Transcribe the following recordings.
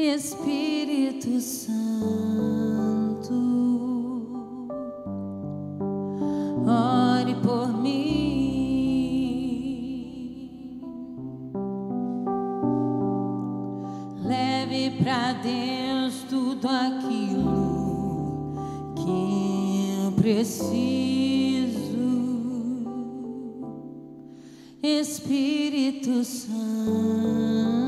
Espírito Santo, ore por mim, leve para Deus tudo aquilo que eu preciso, Espírito Santo.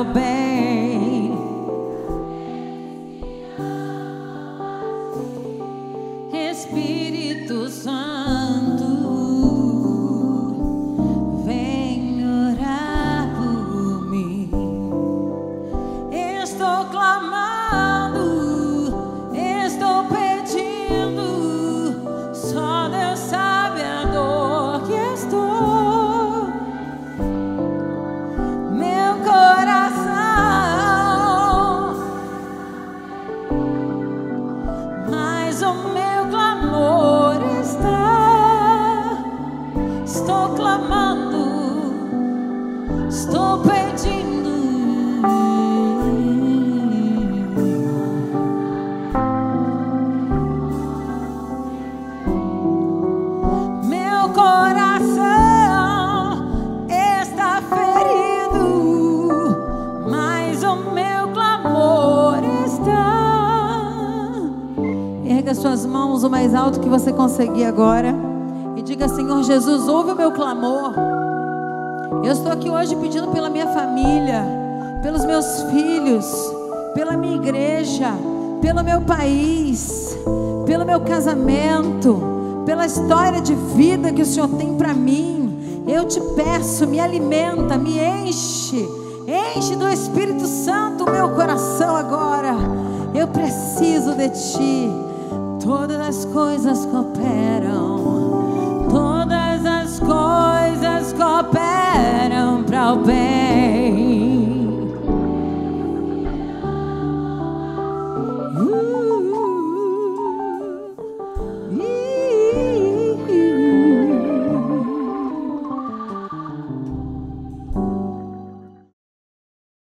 cooperam para o bem. Espírito Santo, Erga suas mãos o mais alto que você conseguir agora e diga: Senhor Jesus, ouve o meu clamor. Eu estou aqui hoje pedindo pela minha família, pelos meus filhos, pela minha igreja, pelo meu país, pelo meu casamento, pela história de vida que o Senhor tem para mim. Eu te peço, me alimenta, me enche, enche do Espírito Santo o meu coração agora. Eu preciso de ti. Todas as coisas cooperam, todas as coisas cooperam para o bem.